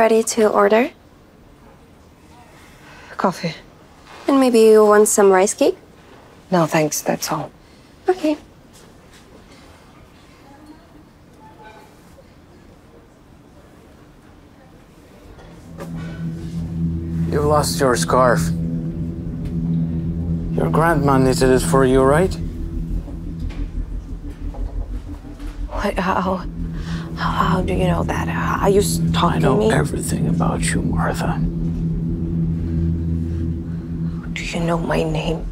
ready to order? Coffee. And maybe you want some rice cake? No, thanks. That's all. Okay. You've lost your scarf. Your grandma knitted it for you, right? What, how, how do you know that? Are you I stalking know me? everything about you, Martha. Do you know my name?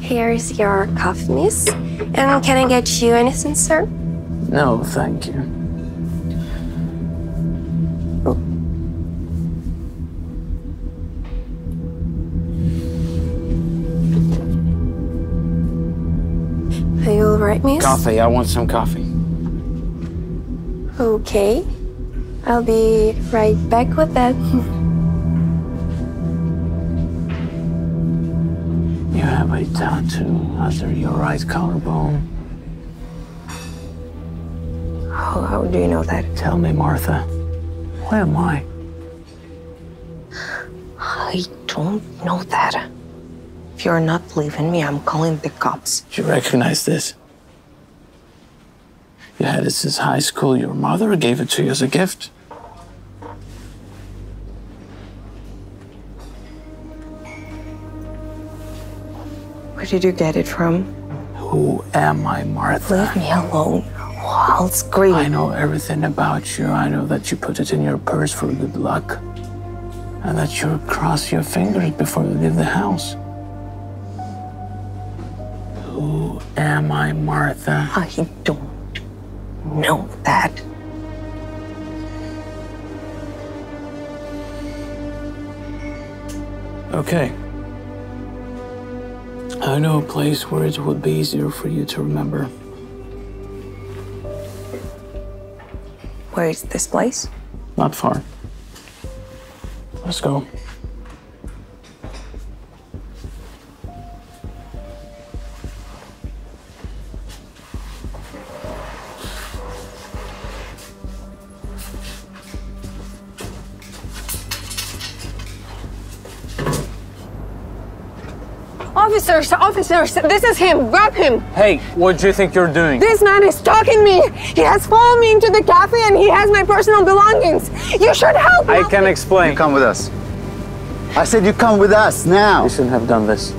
Here's your coffee, miss. And can I get you anything, sir? No, thank you. Are you alright, miss? Coffee, I want some coffee. Okay. I'll be right back with that. You have a tattoo under your right collarbone. How, how do you know that? Tell me, Martha, where am I? I don't know that. If you're not believing me, I'm calling the cops. You recognize this? You had it since high school. Your mother gave it to you as a gift. Where did you get it from? Who am I, Martha? Leave me alone. I'll scream. I know everything about you. I know that you put it in your purse for good luck. And that you cross your fingers before you leave the house. Who am I, Martha? I don't Okay. I know a place where it would be easier for you to remember. Where is this place? Not far. Let's go. Officers, officers, this is him. Grab him. Hey, what do you think you're doing? This man is stalking me. He has followed me into the cafe and he has my personal belongings. You should help I can explain. You come with us. I said you come with us now. You shouldn't have done this.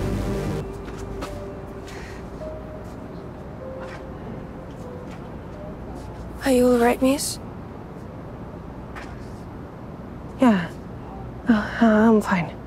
Are you alright, miss? Yeah. Uh, I'm fine.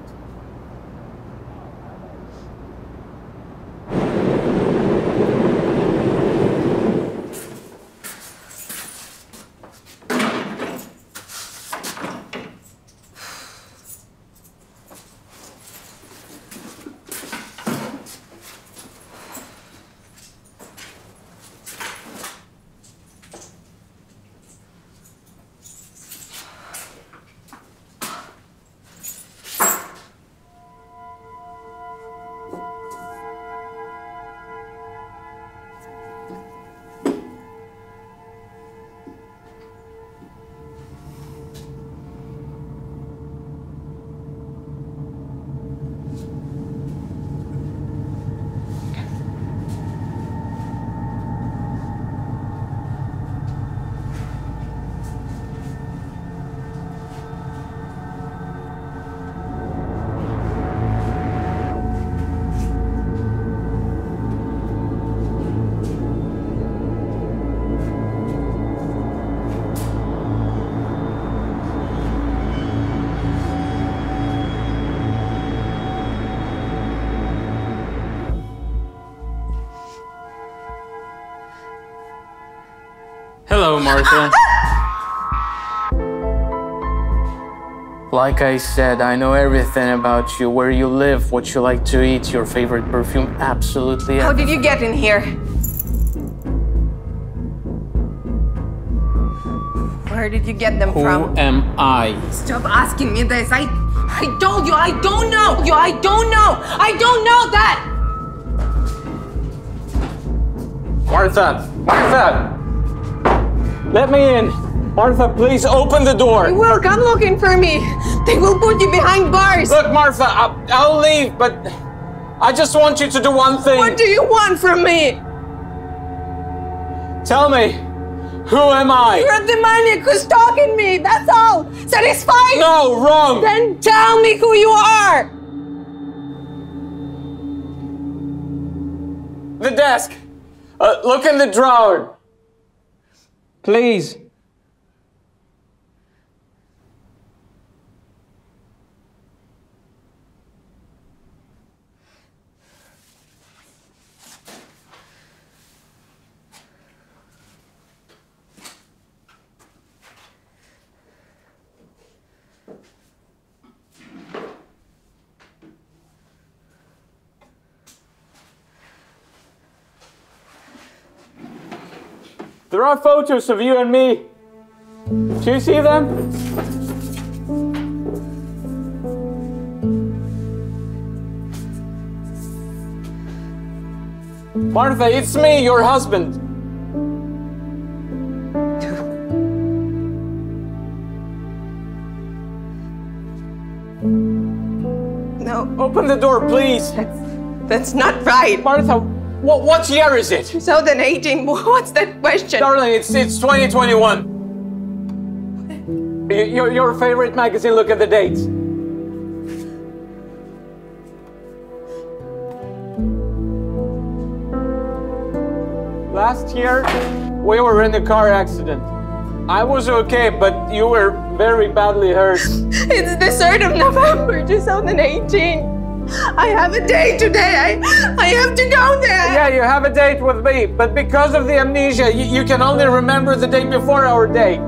Hello, Martha. like I said, I know everything about you, where you live, what you like to eat, your favorite perfume, absolutely How everything. did you get in here? Where did you get them Who from? Who am I? Stop asking me this. I I told you I don't know. You I don't know. I don't know that. Martha! Martha! Let me in! Martha, please open the door. They will come looking for me. They will put you behind bars. Look, Martha, I, I'll leave, but I just want you to do one thing. What do you want from me? Tell me, who am I? You're the maniac who's stalking me. That's all. Satisfied? No, wrong. Then tell me who you are. The desk. Uh, look in the drawer. Please. There are photos of you and me. Do you see them? Martha, it's me, your husband. No, Open the door, please. that's, that's not right. Martha, what, what year is it? 2018. What's that question? Darling, it's, it's 2021. Y- Your, your favorite magazine, look at the dates. Last year, we were in a car accident. I was okay, but you were very badly hurt. It's the 3rd of November 2018. I have a date today. I, I have to go there. Yeah, you have a date with me, but because of the amnesia, you, you can only remember the day before our date.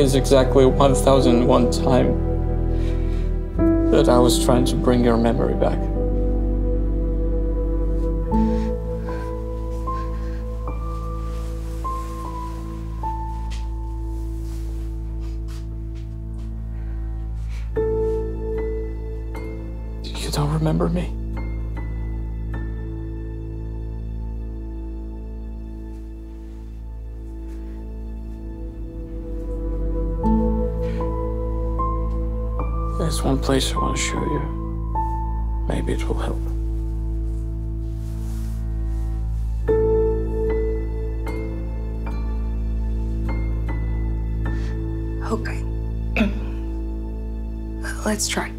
Is exactly 1001 time that I was trying to bring your memory back. You don't remember me? There's one place I want to show you. Maybe it will help. Okay. Let's try.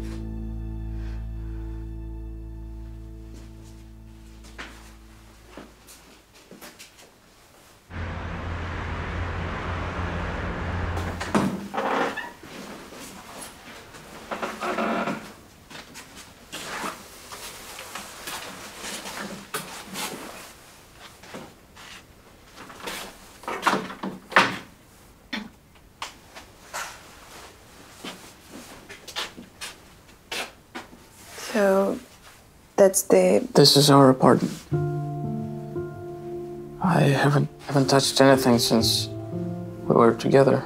That's the This is our apartment. I haven't haven't touched anything since we were together.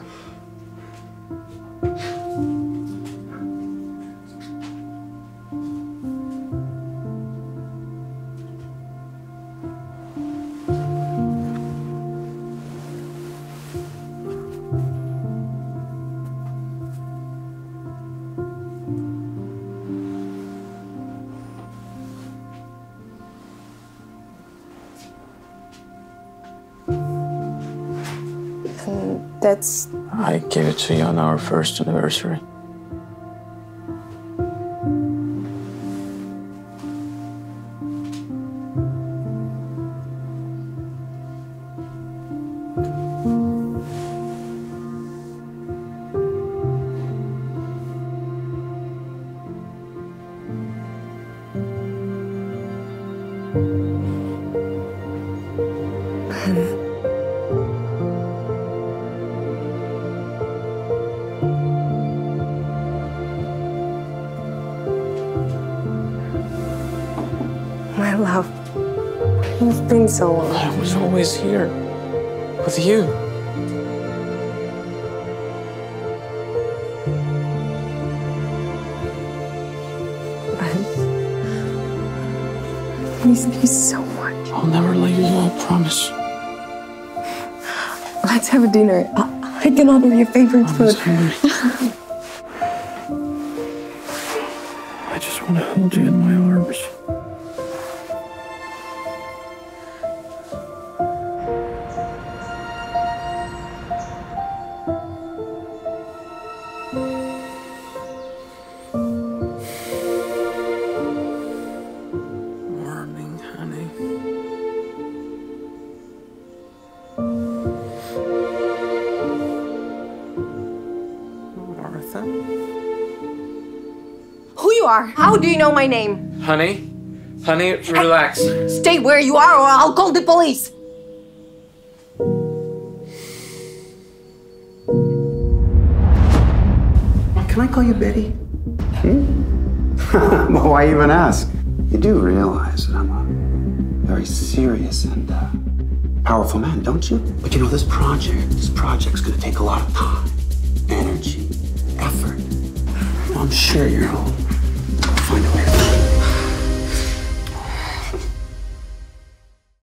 That's I gave it to you on our first anniversary. Love. You've been so long. I was always here with you. I miss you so much. I'll never leave you I promise. Let's have a dinner. I, I can order your favorite I'm food. I just want to hold you Morning, honey. Martha? Who you are? How do you know my name? Honey? Honey, relax. Stay where you are or I'll call the police. Can I call you Betty? Hmm? well, why even ask? You do realize that I'm a very serious and uh, powerful man, don't you? But you know, this project, this project's gonna take a lot of time, energy, effort. I'm sure you'll find a